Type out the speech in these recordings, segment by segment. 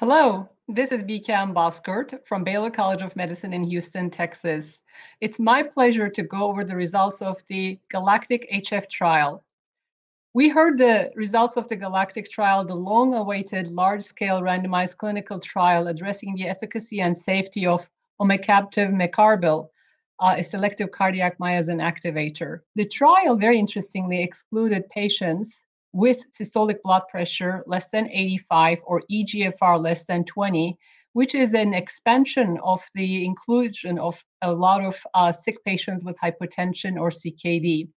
Hello, this is Biykem Bozkurt from Baylor College of Medicine in Houston, Texas. It's my pleasure to go over the results of the Galactic HF trial. We heard the results of the Galactic trial, the long awaited large scale randomized clinical trial addressing the efficacy and safety of omecamtiv mecarbil, uh, a selective cardiac myosin activator. The trial, very interestingly, excluded patients with systolic blood pressure less than 85 or eGFR less than 20, which is an expansion of the inclusion of a lot of uh, sick patients with hypertension or CKD.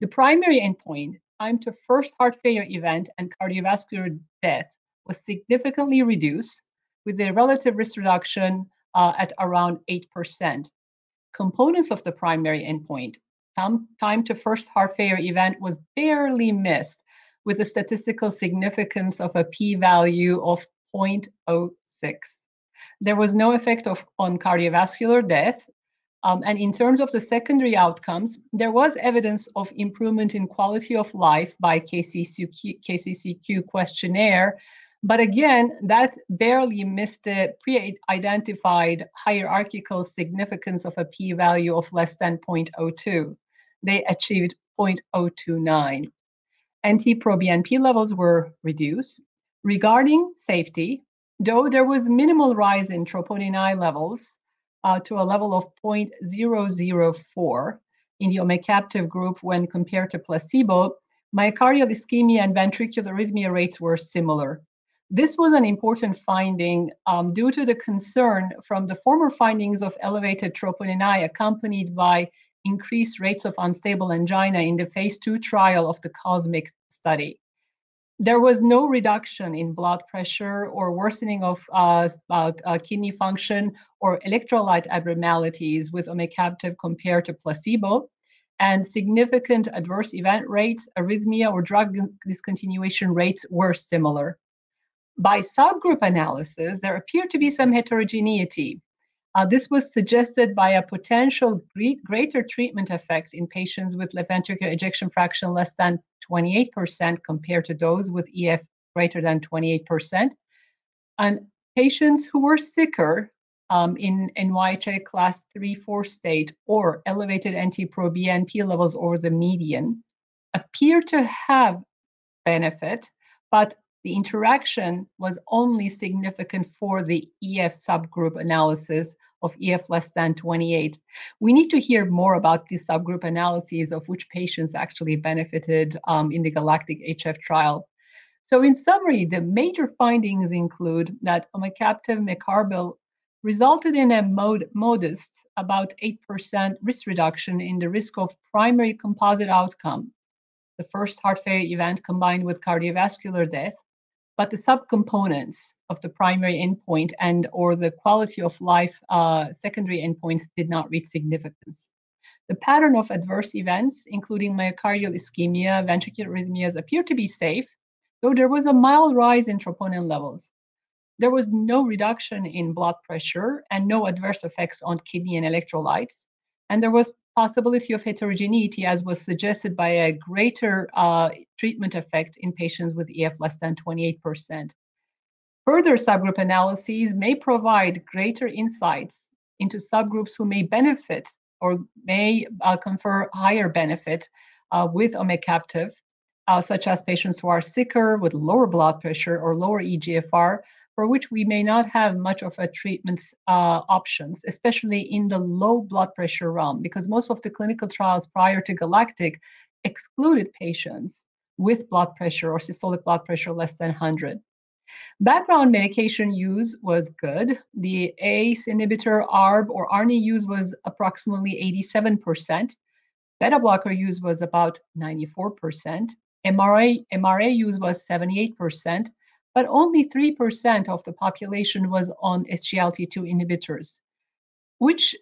The primary endpoint, time to first heart failure event and cardiovascular death, was significantly reduced with a relative risk reduction uh, at around 8%. Components of the primary endpoint, time, time to first heart failure event was barely missed with a statistical significance of a p-value of 0.06. There was no effect of, on cardiovascular death. Um, and in terms of the secondary outcomes, there was evidence of improvement in quality of life by KCCQ, KCCQ questionnaire. But again, that barely missed the pre-identified hierarchical significance of a p-value of less than 0.02. They achieved 0.029 NT-proBNP levels were reduced. Regarding safety, though there was minimal rise in troponin I levels uh, to a level of 0.004 in the omecamtiv group when compared to placebo, myocardial ischemia and ventricular arrhythmia rates were similar. This was an important finding um, due to the concern from the former findings of elevated troponin I accompanied by increased rates of unstable angina in the phase two trial of the COSMIC study. There was no reduction in blood pressure or worsening of uh, uh, uh, kidney function or electrolyte abnormalities with omecamtiv compared to placebo, and significant adverse event rates, arrhythmia, or drug discontinuation rates were similar. By subgroup analysis, there appeared to be some heterogeneity. Uh, this was suggested by a potential greater treatment effect in patients with left ventricular ejection fraction less than 28% compared to those with EF greater than 28%. And patients who were sicker um, in NYHA class 3 4 state or elevated NT-proBNP levels over the median appear to have benefit, but the interaction was only significant for the EF subgroup analysis of EF less than 28. We need to hear more about these subgroup analyses of which patients actually benefited um, in the Galactic HF trial. So in summary, the major findings include that omecamtiv mecarbil resulted in a mod- modest, about 8% risk reduction in the risk of primary composite outcome, the first heart failure event combined with cardiovascular death, but the subcomponents of the primary endpoint and or the quality of life uh, secondary endpoints did not reach significance. The pattern of adverse events, including myocardial ischemia, ventricular arrhythmias, appeared to be safe, though there was a mild rise in troponin levels. There was no reduction in blood pressure and no adverse effects on kidney and electrolytes. And there was possibility of heterogeneity, as was suggested by a greater uh, treatment effect in patients with EF less than 28%. Further subgroup analyses may provide greater insights into subgroups who may benefit or may uh, confer higher benefit uh, with omecamtiv, uh, such as patients who are sicker with lower blood pressure or lower EGFR, for which we may not have much of a treatment uh, options, especially in the low blood pressure realm, because most of the clinical trials prior to Galactic excluded patients with blood pressure or systolic blood pressure less than 100. Background medication use was good. The ACE inhibitor ARB or ARNI use was approximately 87%. Beta blocker use was about 94%. MRA, MRA use was 78% but only 3% of the population was on SGLT2 inhibitors, which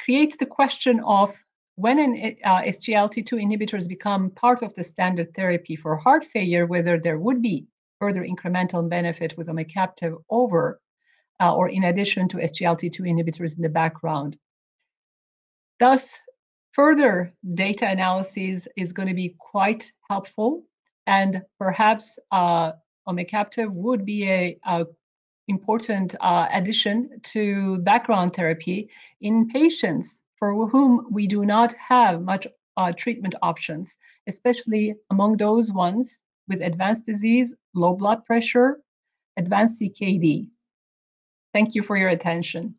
creates the question of when an uh, SGLT2 inhibitors become part of the standard therapy for heart failure, whether there would be further incremental benefit with omecamtiv over uh, or in addition to SGLT2 inhibitors in the background. Thus, further data analysis is going to be quite helpful and perhaps uh, omecamtiv would be a, a important uh, addition to background therapy in patients for whom we do not have much uh, treatment options, especially among those ones with advanced disease, low blood pressure, advanced CKD. Thank you for your attention.